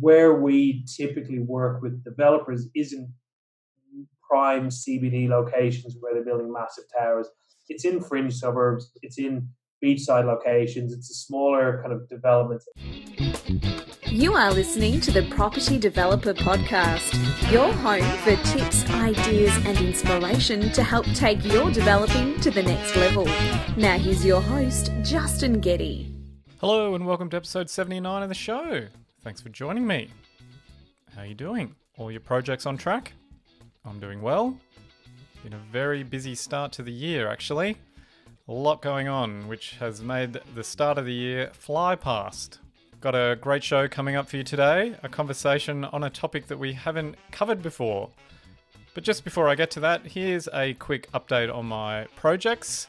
where we typically work with developers isn't prime CBD locations where they're building massive towers. It's in fringe suburbs. It's in beachside locations. It's a smaller kind of development. You are listening to the Property Developer Podcast, your home for tips, ideas, and inspiration to help take your developing to the next level. Now, here's your host, Justin Getty. Hello, and welcome to episode 79 of the show. Thanks for joining me. How are you doing? All your projects on track? I'm doing well. Been a very busy start to the year, actually. A lot going on, which has made the start of the year fly past. Got a great show coming up for you today, a conversation on a topic that we haven't covered before. But just before I get to that, here's a quick update on my projects.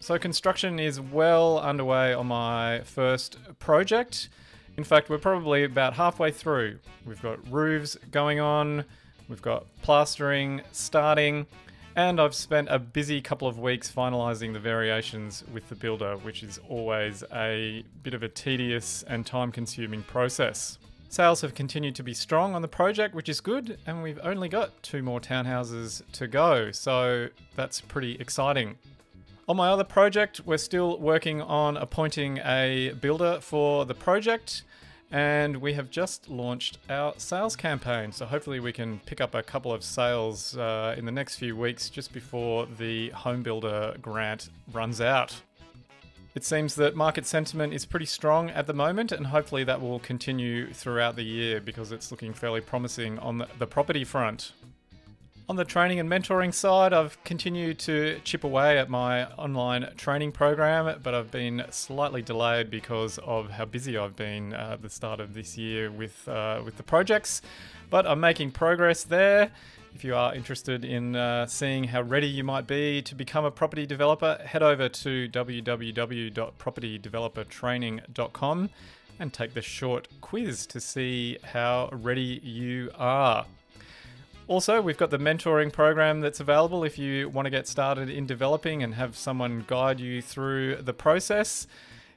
So, construction is well underway on my first project. In fact, we're probably about halfway through. We've got roofs going on, we've got plastering starting, and I've spent a busy couple of weeks finalising the variations with the builder, which is always a bit of a tedious and time consuming process. Sales have continued to be strong on the project, which is good, and we've only got two more townhouses to go, so that's pretty exciting. On my other project, we're still working on appointing a builder for the project, and we have just launched our sales campaign. So hopefully, we can pick up a couple of sales uh, in the next few weeks just before the home builder grant runs out. It seems that market sentiment is pretty strong at the moment, and hopefully, that will continue throughout the year because it's looking fairly promising on the property front. On the training and mentoring side, I've continued to chip away at my online training program, but I've been slightly delayed because of how busy I've been uh, at the start of this year with uh, with the projects. But I'm making progress there. If you are interested in uh, seeing how ready you might be to become a property developer, head over to www.propertydevelopertraining.com and take the short quiz to see how ready you are. Also, we've got the mentoring program that's available if you want to get started in developing and have someone guide you through the process.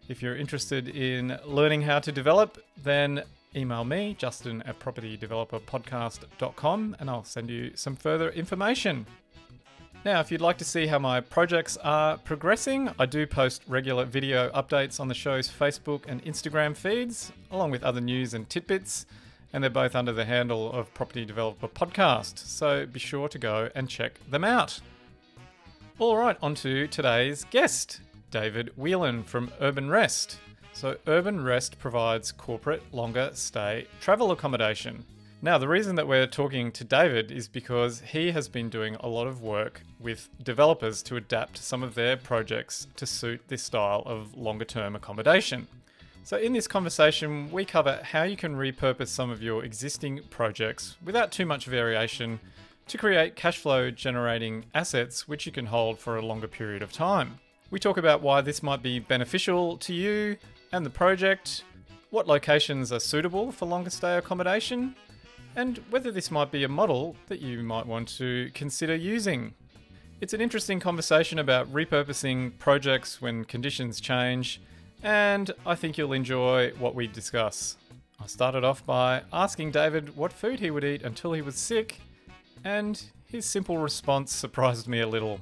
If you're interested in learning how to develop, then email me, justin at propertydeveloperpodcast.com, and I'll send you some further information. Now, if you'd like to see how my projects are progressing, I do post regular video updates on the show's Facebook and Instagram feeds, along with other news and tidbits and they're both under the handle of Property Developer Podcast, so be sure to go and check them out. All right, on to today's guest, David Whelan from Urban Rest. So, Urban Rest provides corporate longer stay travel accommodation. Now, the reason that we're talking to David is because he has been doing a lot of work with developers to adapt some of their projects to suit this style of longer term accommodation. So, in this conversation, we cover how you can repurpose some of your existing projects without too much variation to create cash flow generating assets which you can hold for a longer period of time. We talk about why this might be beneficial to you and the project, what locations are suitable for longer stay accommodation, and whether this might be a model that you might want to consider using. It's an interesting conversation about repurposing projects when conditions change and I think you'll enjoy what we discuss. I started off by asking David what food he would eat until he was sick, and his simple response surprised me a little.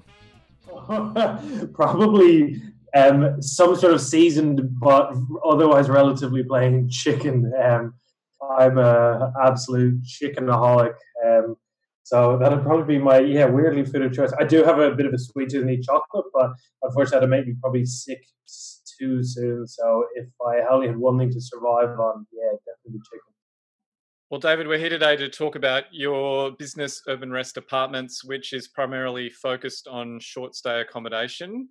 Probably um, some sort of seasoned but otherwise relatively plain chicken. Um, I'm a absolute chickenaholic. Um, so that'll probably be my yeah weirdly food of choice. I do have a bit of a sweet tooth and eat chocolate, but unfortunately, that'll make me probably sick too soon. So if I only had one thing to survive on, yeah, definitely chicken. Well, David, we're here today to talk about your business, Urban Rest Apartments, which is primarily focused on short stay accommodation.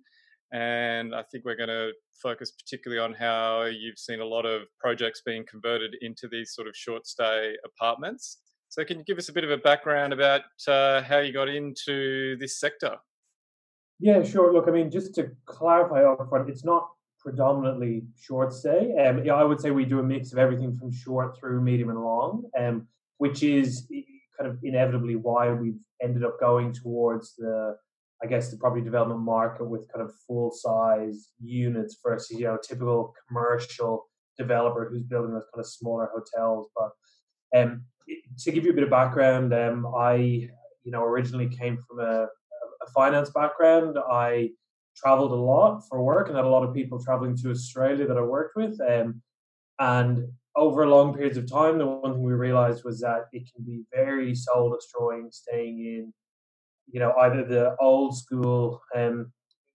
And I think we're going to focus particularly on how you've seen a lot of projects being converted into these sort of short stay apartments. So, can you give us a bit of a background about uh, how you got into this sector? Yeah, sure. Look, I mean, just to clarify upfront, it's not predominantly short stay. Um, I would say we do a mix of everything from short through medium and long, um, which is kind of inevitably why we've ended up going towards the, I guess, the property development market with kind of full size units versus you know typical commercial developer who's building those kind of smaller hotels. But um, to give you a bit of background, um, I you know originally came from a, a finance background. I traveled a lot for work and had a lot of people traveling to Australia that I worked with. Um, and over long periods of time, the one thing we realized was that it can be very soul destroying staying in, you know, either the old school um,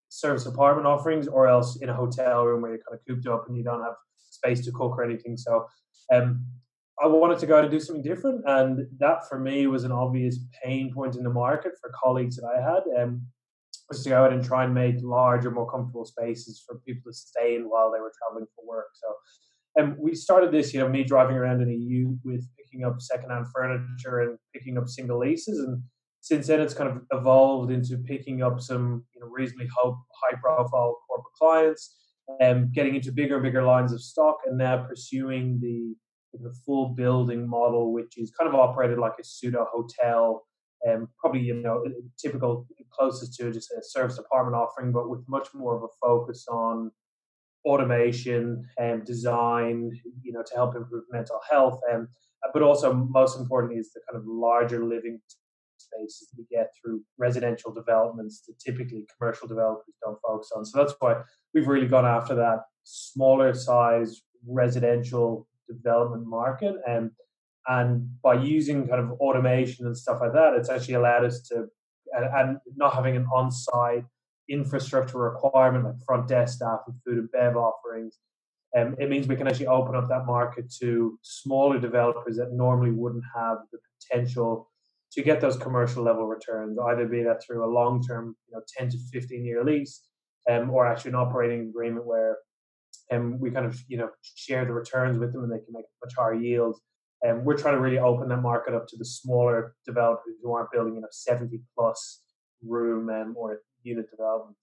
service apartment offerings or else in a hotel room where you're kind of cooped up and you don't have space to cook or anything. So um, I wanted to go and do something different. And that for me was an obvious pain point in the market for colleagues that I had. Um, was to go out and try and make larger, more comfortable spaces for people to stay in while they were traveling for work. So and we started this, you know, me driving around in the EU with picking up secondhand furniture and picking up single leases. And since then, it's kind of evolved into picking up some, you know, reasonably high profile corporate clients and getting into bigger and bigger lines of stock and now pursuing the, the full building model, which is kind of operated like a pseudo hotel. Um, probably, you know, typical closest to just a service apartment offering, but with much more of a focus on automation and design, you know, to help improve mental health. And but also most importantly is the kind of larger living spaces we get through residential developments that typically commercial developers don't focus on. So that's why we've really gone after that smaller size residential development market. And and by using kind of automation and stuff like that, it's actually allowed us to and, not having an on-site infrastructure requirement like front desk staff and food and bev offerings. Um, it means we can actually open up that market to smaller developers that normally wouldn't have the potential to get those commercial level returns, either be that through a long term, you know, 10 to 15 year lease, um, or actually an operating agreement where um, we kind of, you know, share the returns with them and they can make much higher yields. And um, we're trying to really open that market up to the smaller developers who aren't building, you know, 70 plus room um, or unit development.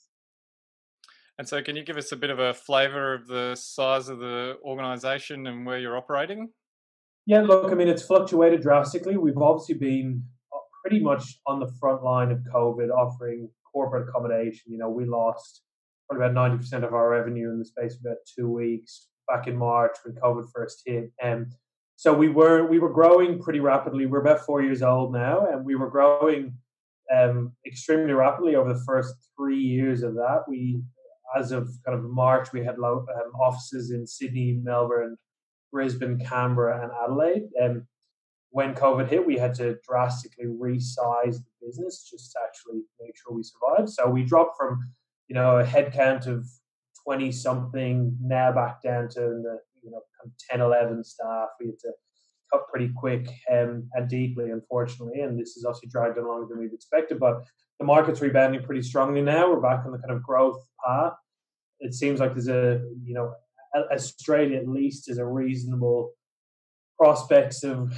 And so, can you give us a bit of a flavour of the size of the organisation and where you're operating? Yeah, look, I mean, it's fluctuated drastically. We've obviously been uh, pretty much on the front line of COVID, offering corporate accommodation. You know, we lost probably about ninety percent of our revenue in the space of about two weeks back in March when COVID first hit. And so we were we were growing pretty rapidly. We're about four years old now, and we were growing um, extremely rapidly over the first three years of that. We, as of kind of March, we had um, offices in Sydney, Melbourne, Brisbane, Canberra, and Adelaide. And when COVID hit, we had to drastically resize the business just to actually make sure we survived. So we dropped from, you know, a headcount of 20 something now back down to the, 10, 11 staff. We had to cut pretty quick um, and deeply, unfortunately. And this has obviously dragged on longer than we've expected. But the market's rebounding pretty strongly now. We're back on the kind of growth path. It seems like there's a, you know, Australia at least is a reasonable prospects of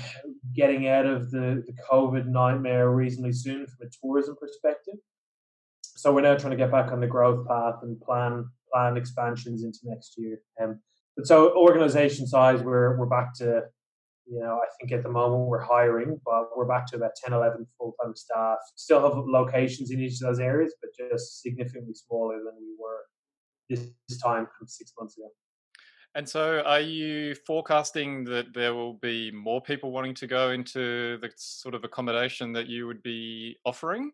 getting out of the, the COVID nightmare reasonably soon from a tourism perspective. So we're now trying to get back on the growth path and plan plan expansions into next year. Um, but so organization size, we're we're back to you know, I think at the moment we're hiring, but we're back to about 10, 11 full time staff. Still have locations in each of those areas, but just significantly smaller than we were this time from six months ago. And so, are you forecasting that there will be more people wanting to go into the sort of accommodation that you would be offering?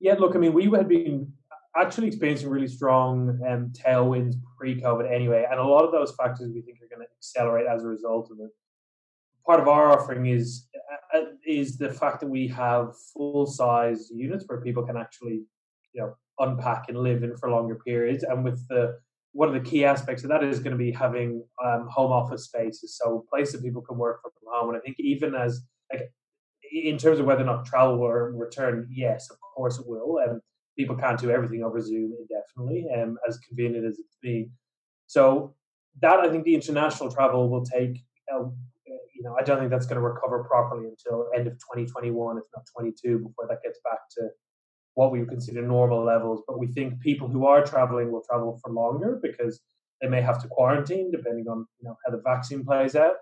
Yeah, look, I mean, we had been actually experiencing really strong um, tailwinds pre COVID anyway. And a lot of those factors we think are going to accelerate as a result of it part of our offering is uh, is the fact that we have full size units where people can actually you know unpack and live in for longer periods and with the one of the key aspects of that is going to be having um, home office spaces so places people can work from home and i think even as like in terms of whether or not travel will return yes of course it will and people can't do everything over zoom indefinitely um, as convenient as it's been so that i think the international travel will take uh, you know, I don't think that's going to recover properly until end of 2021, if not 22, before that gets back to what we would consider normal levels. But we think people who are traveling will travel for longer because they may have to quarantine depending on you know how the vaccine plays out.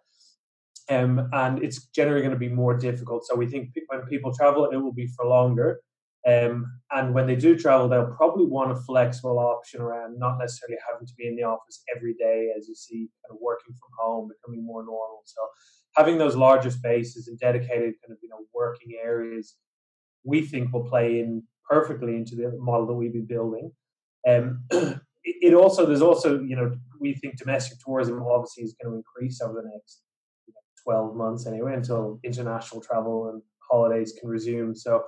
Um, and it's generally going to be more difficult. So we think when people travel, it will be for longer. Um, and when they do travel, they'll probably want a flexible option around not necessarily having to be in the office every day, as you see, kind of working from home becoming more normal. So having those larger spaces and dedicated kind of you know working areas, we think will play in perfectly into the model that we've been building. Um, it also there's also you know we think domestic tourism obviously is going to increase over the next you know, 12 months anyway until international travel and holidays can resume. So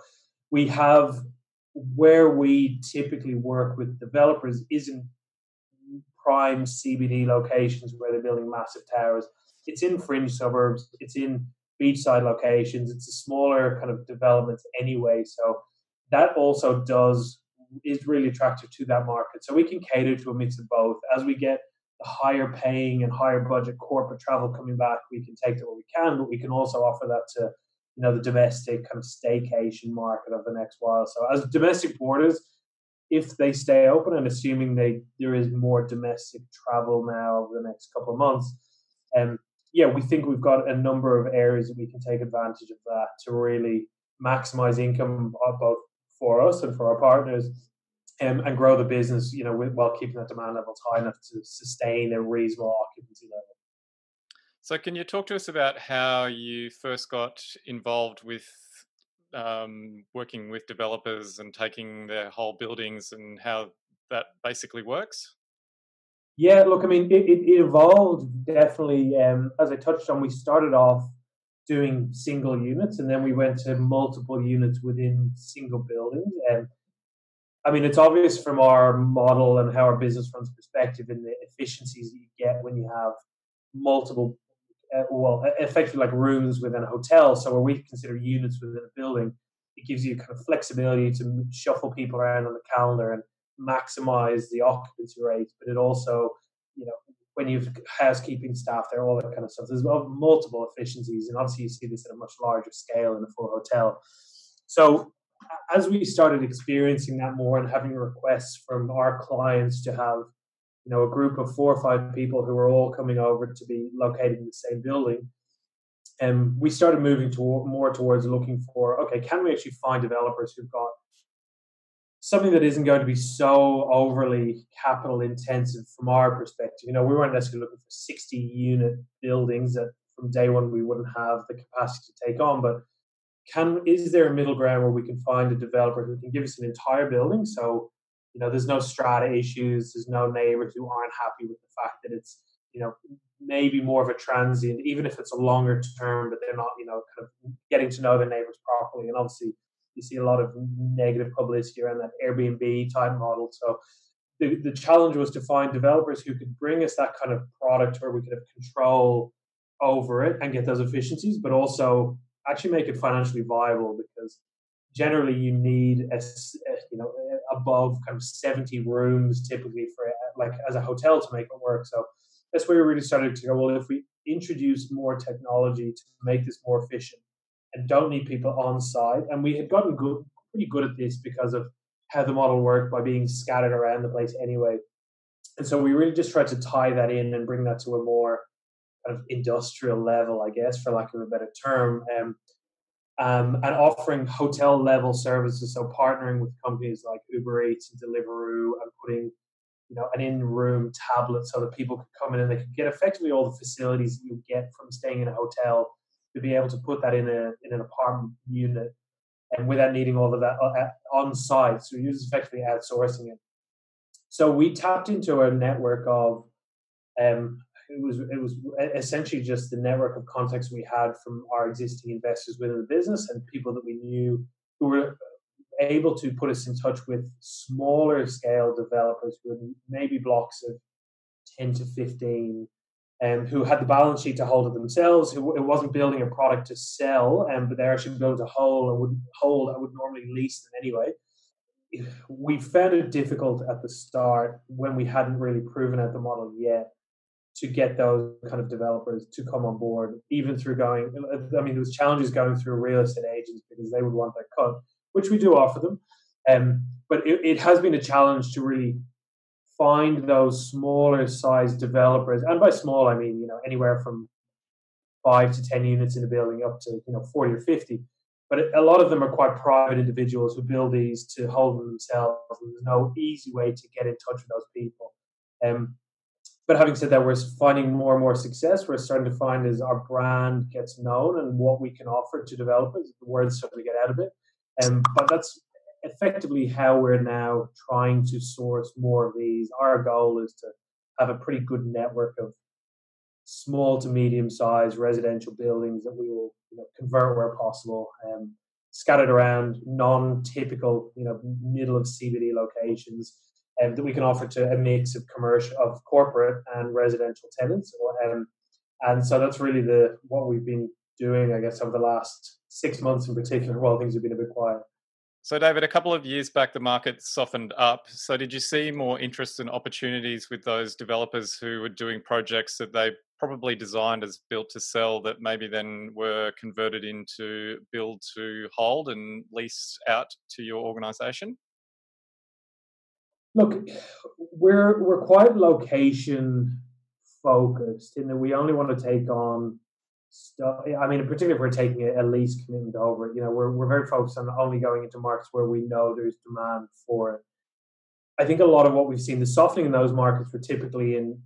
we have where we typically work with developers isn't prime CBD locations where they're building massive towers. It's in fringe suburbs. It's in beachside locations. It's a smaller kind of development anyway. So that also does is really attractive to that market. So we can cater to a mix of both. As we get the higher paying and higher budget corporate travel coming back, we can take that what we can, but we can also offer that to you know the domestic kind of staycation market of the next while. So as domestic borders, if they stay open and assuming they there is more domestic travel now over the next couple of months, um, yeah, we think we've got a number of areas that we can take advantage of that to really maximize income uh, both for us and for our partners um, and grow the business, you know, while keeping that demand levels high enough to sustain a reasonable occupancy level. So, can you talk to us about how you first got involved with um, working with developers and taking their whole buildings and how that basically works? Yeah, look, I mean, it, it evolved definitely. Um, as I touched on, we started off doing single units and then we went to multiple units within single buildings. And I mean, it's obvious from our model and how our business runs perspective and the efficiencies that you get when you have multiple uh, well, effectively like rooms within a hotel. So where we consider units within a building, it gives you kind of flexibility to shuffle people around on the calendar and maximize the occupancy rate. But it also, you know, when you've housekeeping staff there, all that kind of stuff. There's multiple efficiencies, and obviously you see this at a much larger scale in a full hotel. So as we started experiencing that more and having requests from our clients to have you know, a group of four or five people who were all coming over to be located in the same building. And we started moving more towards looking for, okay, can we actually find developers who've got something that isn't going to be so overly capital intensive from our perspective? You know, we weren't necessarily looking for 60 unit buildings that from day one we wouldn't have the capacity to take on, but can is there a middle ground where we can find a developer who can give us an entire building? So you know, there's no strata issues. There's no neighbors who aren't happy with the fact that it's, you know, maybe more of a transient, even if it's a longer term, but they're not, you know, kind of getting to know their neighbors properly. And obviously, you see a lot of negative publicity around that Airbnb type model. So the, the challenge was to find developers who could bring us that kind of product where we could have control over it and get those efficiencies, but also actually make it financially viable because generally you need a, you know above kind of 70 rooms typically for like as a hotel to make it work. So that's where we really started to go well if we introduce more technology to make this more efficient and don't need people on site and we had gotten good pretty good at this because of how the model worked by being scattered around the place anyway. And so we really just tried to tie that in and bring that to a more kind of industrial level i guess for lack of a better term. Um, um, and offering hotel level services. So partnering with companies like Uber Eats and Deliveroo and putting you know an in-room tablet so that people could come in and they could get effectively all the facilities you get from staying in a hotel to be able to put that in a in an apartment unit and without needing all of that uh, on site. So you're effectively outsourcing it. So we tapped into a network of um, it was it was essentially just the network of contacts we had from our existing investors within the business and people that we knew who were able to put us in touch with smaller scale developers with maybe blocks of 10 to 15 and um, who had the balance sheet to hold it themselves who it wasn't building a product to sell and um, but they're actually building to hold and would hold and would normally lease them anyway. We found it difficult at the start when we hadn't really proven out the model yet to get those kind of developers to come on board, even through going. I mean, there was challenges going through real estate agents because they would want their cut, which we do offer them. Um, but it, it has been a challenge to really find those smaller size developers, and by small I mean you know anywhere from five to ten units in a building up to you know forty or fifty, but a lot of them are quite private individuals who build these to hold them themselves, and there's no easy way to get in touch with those people. Um, but having said that, we're finding more and more success. We're starting to find as our brand gets known and what we can offer to developers, the word's starting to get out of it. Um, but that's effectively how we're now trying to source more of these. Our goal is to have a pretty good network of small to medium sized residential buildings that we will you know, convert where possible, um, scattered around non typical, you know, middle of CBD locations um, that we can offer to a mix of commercial, of corporate and residential tenants. Um, and so that's really the what we've been doing, I guess, over the last six months in particular, while things have been a bit quiet. So, David, a couple of years back, the market softened up. So, did you see more interest and opportunities with those developers who were doing projects that they probably designed as built to sell that maybe then were converted into build to hold and lease out to your organization? Look, we're we're quite location focused in that we only want to take on stuff. I mean, particularly if we're taking a, lease commitment over it, you know, we're we're very focused on only going into markets where we know there's demand for it. I think a lot of what we've seen, the softening in those markets were typically in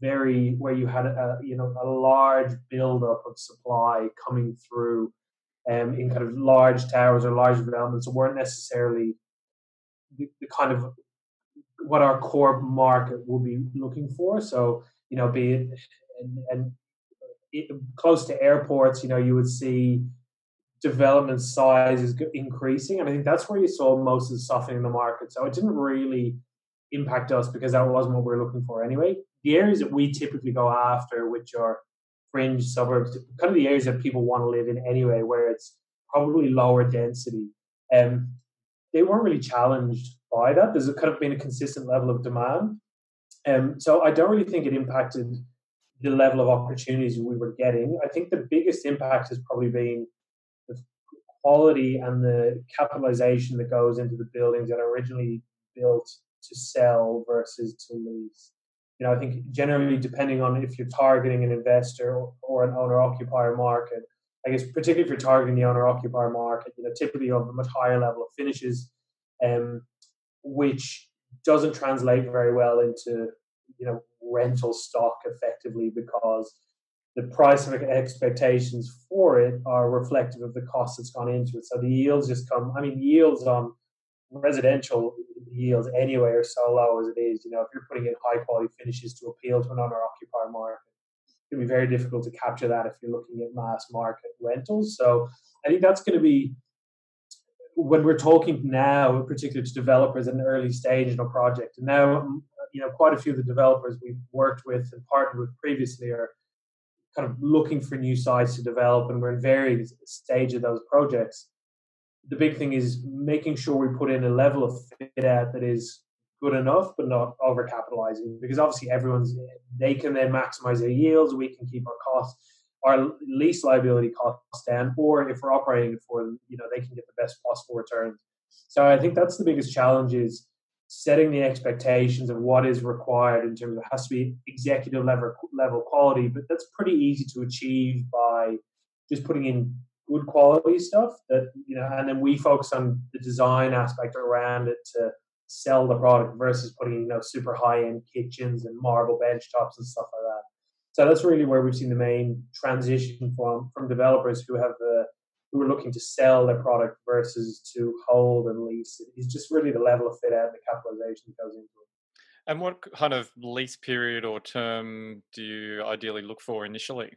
very where you had a you know a large buildup of supply coming through um, in kind of large towers or large developments that weren't necessarily the, the kind of what our core market will be looking for. So, you know, be it and, and it, close to airports, you know, you would see development size is increasing, and I think that's where you saw most of the softening in the market. So it didn't really impact us because that wasn't what we were looking for anyway. The areas that we typically go after, which are fringe suburbs, kind of the areas that people want to live in anyway, where it's probably lower density, um, they weren't really challenged by that. There's kind of been a consistent level of demand. Um, so I don't really think it impacted the level of opportunities we were getting. I think the biggest impact has probably been the quality and the capitalization that goes into the buildings that are originally built to sell versus to lease. You know, I think generally, depending on if you're targeting an investor or an owner occupier market, I guess particularly if you're targeting the owner occupier market, you know, typically you have a much higher level of finishes, um, which doesn't translate very well into you know rental stock effectively because the price of expectations for it are reflective of the cost that's gone into it. So the yields just come. I mean, yields on residential yields anyway are so low as it is. You know, if you're putting in high quality finishes to appeal to an owner occupier market, it can be very difficult to capture that if you're looking at mass market rentals. So I think that's going to be when we're talking now, particularly to developers in the early stage in a project, and now um, you know quite a few of the developers we've worked with and partnered with previously are kind of looking for new sites to develop, and we're in various stage of those projects. The big thing is making sure we put in a level of fit out that is good enough, but not overcapitalizing, because obviously everyone's they can then maximize their yields, we can keep our costs our lease liability costs down, or if we're operating for them, you know, they can get the best possible returns. So I think that's the biggest challenge is setting the expectations of what is required in terms of it has to be executive level level quality, but that's pretty easy to achieve by just putting in good quality stuff that you know, and then we focus on the design aspect around it to sell the product versus putting you know super high end kitchens and marble bench tops and stuff like that. So that's really where we've seen the main transition from from developers who have the who are looking to sell their product versus to hold and lease. It's just really the level of fit out and the capitalization that goes into it. And what kind of lease period or term do you ideally look for initially?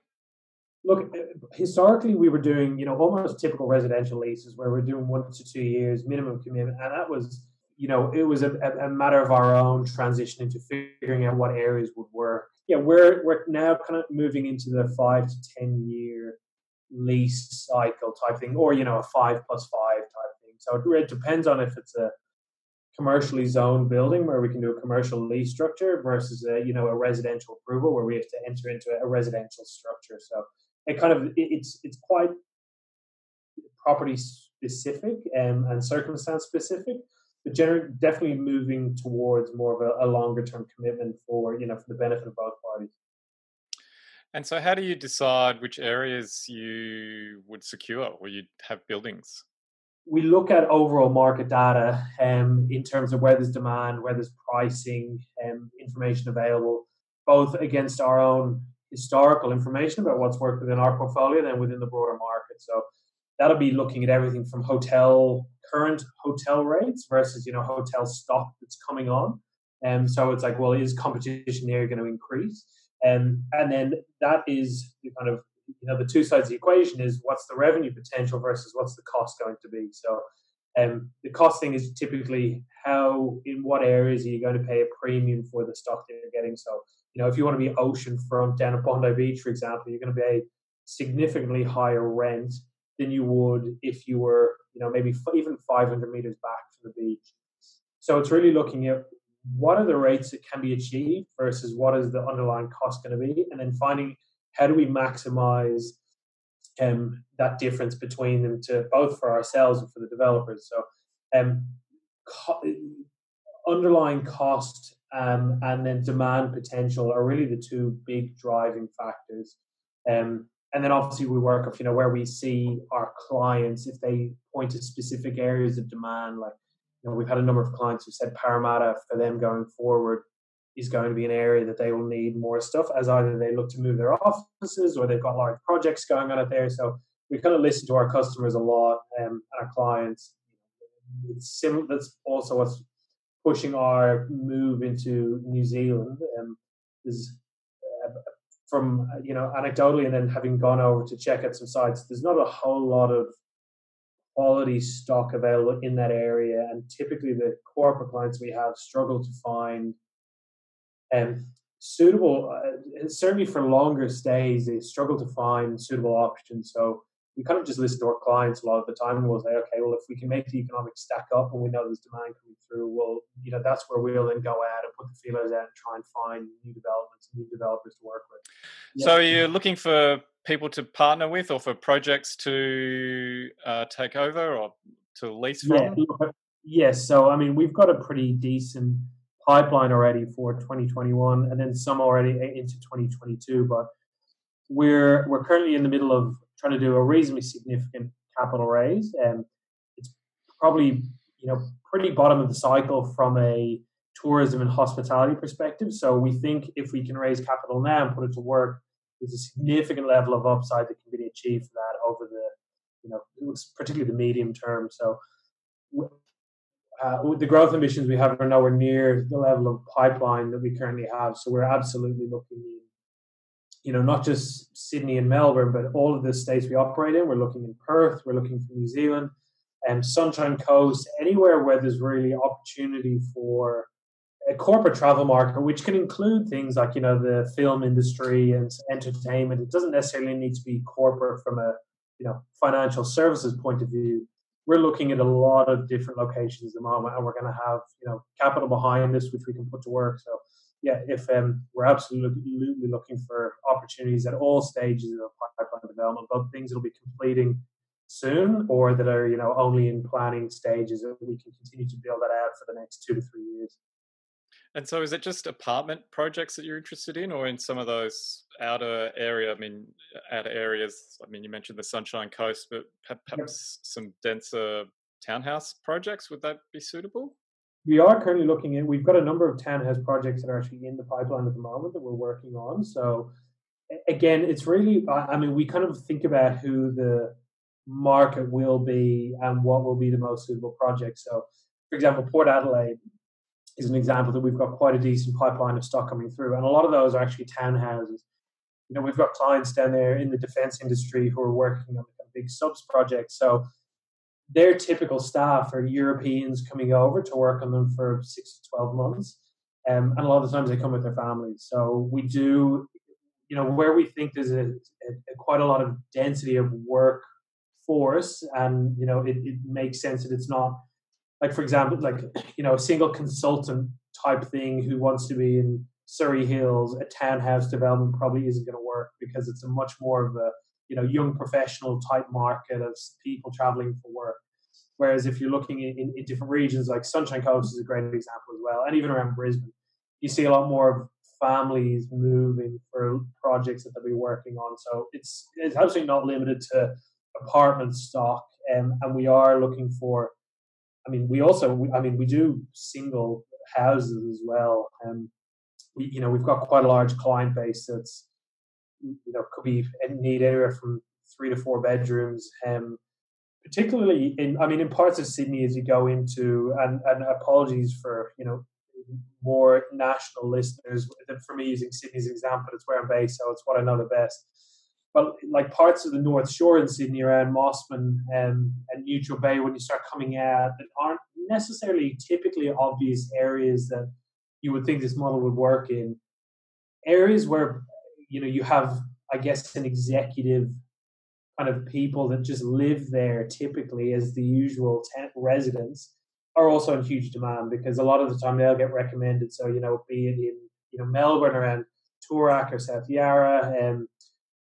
Look, eh, historically we were doing, you know, almost typical residential leases where we're doing one to two years minimum commitment, and that was, you know, it was a, a matter of our own transition into figuring out what areas would work yeah, we're we're now kind of moving into the five to ten year lease cycle type thing, or you know, a five plus five type thing. So it, it depends on if it's a commercially zoned building where we can do a commercial lease structure versus a you know a residential approval where we have to enter into a residential structure. So it kind of it, it's it's quite property specific and, and circumstance specific but generally definitely moving towards more of a, a longer term commitment for you know for the benefit of both parties. And so, how do you decide which areas you would secure or you'd have buildings? We look at overall market data um, in terms of where there's demand, where there's pricing, um, information available, both against our own historical information about what's worked within our portfolio, then within the broader market. So that'll be looking at everything from hotel current hotel rates versus you know hotel stock that's coming on. And um, so it's like, well, is competition there going to increase? Um, and then that is kind of you know the two sides of the equation is what's the revenue potential versus what's the cost going to be. So um, the cost thing is typically how in what areas are you going to pay a premium for the stock that you're getting. So you know if you want to be oceanfront down at Bondi Beach, for example, you're going to pay significantly higher rent than you would if you were you know maybe even 500 meters back from the beach. So it's really looking at what are the rates that can be achieved versus what is the underlying cost going to be, and then finding how do we maximize um, that difference between them to both for ourselves and for the developers. So, um, co- underlying cost um, and then demand potential are really the two big driving factors. Um, and then obviously we work off, you know, where we see our clients if they point to specific areas of demand, like you know, we've had a number of clients who said Parramatta for them going forward is going to be an area that they will need more stuff as either they look to move their offices or they've got large projects going on out there. So we kind of listen to our customers a lot um, and our clients. It's similar. That's also what's pushing our move into New Zealand. Um, uh, from you know anecdotally, and then having gone over to check out some sites, there's not a whole lot of quality stock available in that area. And typically, the corporate clients we have struggle to find um, suitable, uh, certainly for longer stays, they struggle to find suitable options. So we kind of just listen to our clients a lot of the time and we'll say, okay, well, if we can make the economics stack up and we know there's demand coming through, well, you know, that's where we'll then go out and put the feelers out and try and find new developments and new developers to work with. Yeah. So you're looking for people to partner with or for projects to uh, take over or to lease from? Yeah. Yes. So, I mean, we've got a pretty decent pipeline already for 2021 and then some already into 2022. But we're, we're currently in the middle of trying to do a reasonably significant capital raise. And it's probably, you know, pretty bottom of the cycle from a tourism and hospitality perspective. So we think if we can raise capital now and put it to work, there's a significant level of upside that can be achieved for that over the, you know, particularly the medium term. So uh, the growth ambitions we have are nowhere near the level of pipeline that we currently have. So we're absolutely looking in, you know, not just Sydney and Melbourne, but all of the states we operate in. We're looking in Perth, we're looking for New Zealand, and Sunshine Coast, anywhere where there's really opportunity for a corporate travel market, which can include things like you know the film industry and entertainment. It doesn't necessarily need to be corporate from a you know financial services point of view. We're looking at a lot of different locations at the moment, and we're going to have you know capital behind this, which we can put to work. So yeah, if um, we're absolutely looking for opportunities at all stages of pipeline development, both things that'll be completing soon or that are you know only in planning stages, that we can continue to build that out for the next two to three years. And so, is it just apartment projects that you're interested in, or in some of those outer area? I mean, outer areas. I mean, you mentioned the Sunshine Coast, but perhaps some denser townhouse projects. Would that be suitable? We are currently looking at. We've got a number of townhouse projects that are actually in the pipeline at the moment that we're working on. So, again, it's really. I mean, we kind of think about who the market will be and what will be the most suitable project. So, for example, Port Adelaide is an example that we've got quite a decent pipeline of stock coming through, and a lot of those are actually townhouses. You know, we've got clients down there in the defence industry who are working on big subs projects, so their typical staff are Europeans coming over to work on them for six to twelve months, um, and a lot of the times they come with their families. So we do, you know, where we think there's a, a, a quite a lot of density of work force, and you know, it, it makes sense that it's not like for example, like you know, a single consultant type thing who wants to be in Surry Hills, a townhouse development probably isn't going to work because it's a much more of a you know young professional type market of people traveling for work. Whereas if you're looking in, in, different regions, like Sunshine Coast is a great example as well, and even around Brisbane, you see a lot more of families moving for projects that they'll be working on. So it's it's absolutely not limited to apartment stock, um, and we are looking for. I mean, we also, I mean, we do single houses as well, and um, we, you know, we've got quite a large client base that's, you know, could be need anywhere from three to four bedrooms. Um, particularly in, I mean, in parts of Sydney as you go into, and, and apologies for, you know, more national listeners. For me, using Sydney's example, it's where I'm based, so it's what I know the best. But like parts of the North Shore in Sydney, around Mosman and, and Neutral Bay, when you start coming out, that aren't necessarily typically obvious areas that you would think this model would work in. Areas where you know you have, I guess, an executive kind of people that just live there typically as the usual residents are also in huge demand because a lot of the time they'll get recommended. So you know, be it in you know Melbourne around Toorak or South Yarra, and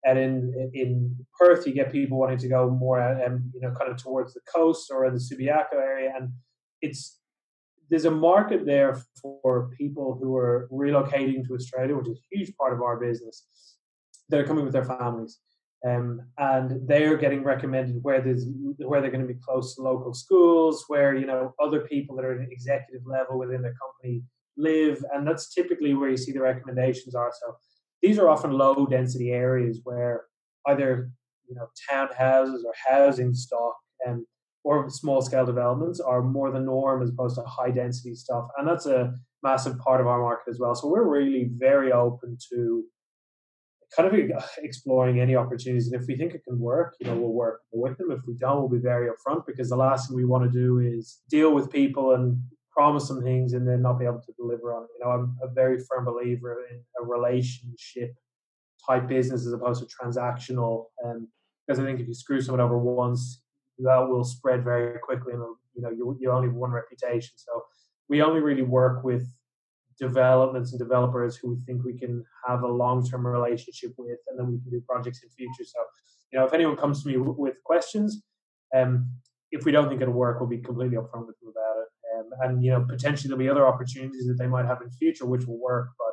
and in in Perth you get people wanting to go more um, you know kind of towards the coast or in the Subiaco area, and it's there's a market there for people who are relocating to Australia, which is a huge part of our business. They're coming with their families. Um, and they're getting recommended where there's where they're going to be close to local schools, where you know other people that are at executive level within their company live, and that's typically where you see the recommendations are. So these are often low density areas where either you know townhouses or housing stock and or small scale developments are more the norm as opposed to high density stuff, and that's a massive part of our market as well. So we're really very open to kind of exploring any opportunities. And if we think it can work, you know, we'll work with them. If we don't, we'll be very upfront because the last thing we want to do is deal with people and promise them things and then not be able to deliver on it. You know, I'm a very firm believer in a relationship type business as opposed to transactional. Um, because I think if you screw someone over once, that will spread very quickly, and you know you you only have one reputation. So we only really work with developments and developers who we think we can have a long-term relationship with and then we can do projects in future. So you know if anyone comes to me w- with questions um, if we don't think it'll work we'll be completely upfront with them about it. Um, and you know potentially there'll be other opportunities that they might have in future which will work but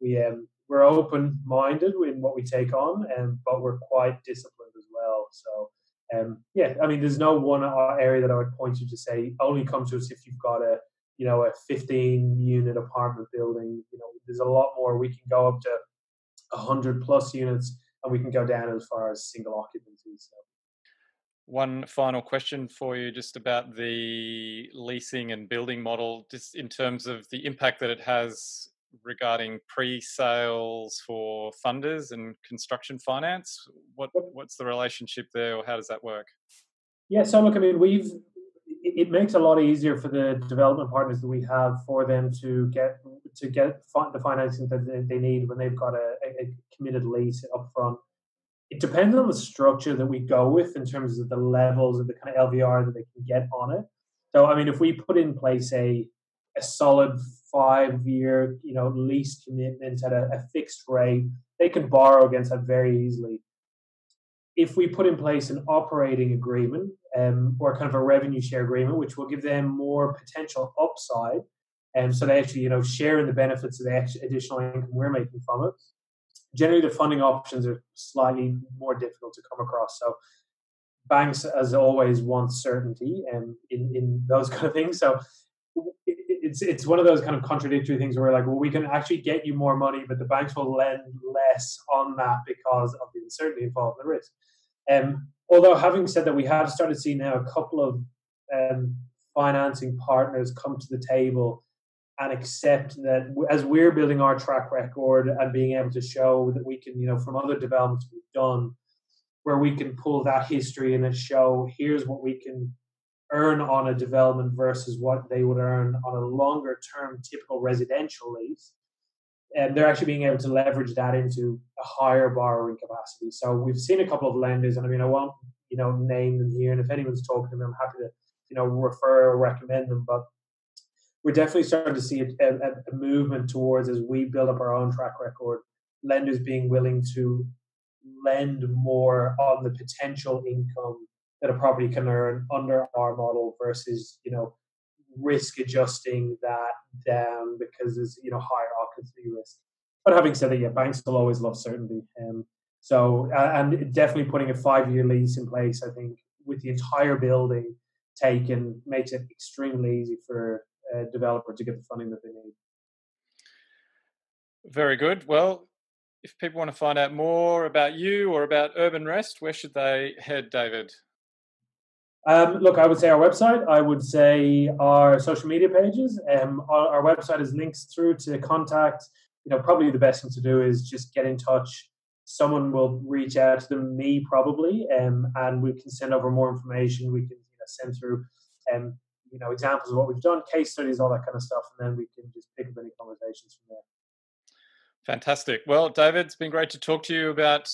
we um, we're open-minded in what we take on um, but we're quite disciplined as well. So um, yeah i mean there's no one area that i would point you to say only come to us if you've got a you know, a 15 unit apartment building. You know, there's a lot more. We can go up to 100 plus units and we can go down as far as single occupancy. So. One final question for you just about the leasing and building model, just in terms of the impact that it has regarding pre-sales for funders and construction finance. What what's the relationship there, or how does that work? Yeah, so look, I mean, we've it makes a lot easier for the development partners that we have for them to get to get the financing that they need when they've got a, a committed lease up front. It depends on the structure that we go with in terms of the levels of the kind of LVR that they can get on it. So, I mean, if we put in place a a solid five year, you know, lease commitment at a, a fixed rate, they can borrow against that very easily if we put in place an operating agreement um, or kind of a revenue share agreement, which will give them more potential upside, and um, so they actually you know share in the benefits of the additional income we're making from it. Generally, the funding options are slightly more difficult to come across. So banks, as always, want certainty and um, in in those kind of things. So it's it's one of those kind of contradictory things where we're like, well, we can actually get you more money, but the banks will lend less on that because of the uncertainty involved in the risk. Um, although having said that, we have started seeing now a couple of um, financing partners come to the table and accept that as we're building our track record and being able to show that we can, you know, from other developments we've done, where we can pull that history and show here's what we can earn on a development versus what they would earn on a longer term typical residential lease. And they're actually being able to leverage that into a higher borrowing capacity. So we've seen a couple of lenders, and I mean, I won't, you know, name them here. And if anyone's talking to I'm happy to, you know, refer or recommend them. But we're definitely starting to see a, a, a movement towards as we build up our own track record, lenders being willing to lend more on the potential income that a property can earn under our model versus you know risk adjusting that down because there's you know higher occupancy risk. but having said that, yeah, banks will always love certainty. Um, so, and definitely putting a five-year lease in place, I think, with the entire building taken, makes it extremely easy for a developer to get the funding that they need. Very good. Well, if people want to find out more about you or about Urban Rest, where should they head, David? Um, look, I would say our website. I would say our social media pages. Um, our, our, website is links through to contact. You know, probably the best thing to do is just get in touch. Someone will reach out to them, me probably, um, and we can send over more information. We can you know, send through, um, you know, examples of what we've done, case studies, all that kind of stuff, and then we can just pick up any conversations from there. Fantastic. Well, David, it's been great to talk to you about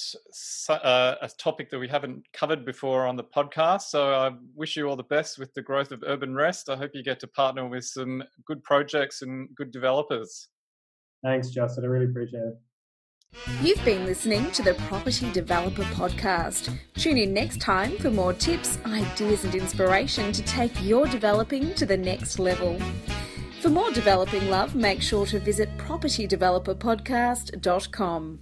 uh, a topic that we haven't covered before on the podcast. So I wish you all the best with the growth of Urban Rest. I hope you get to partner with some good projects and good developers. Thanks, Justin. I really appreciate it. You've been listening to the Property Developer Podcast. Tune in next time for more tips, ideas, and inspiration to take your developing to the next level. For more developing love, make sure to visit propertydeveloperpodcast.com.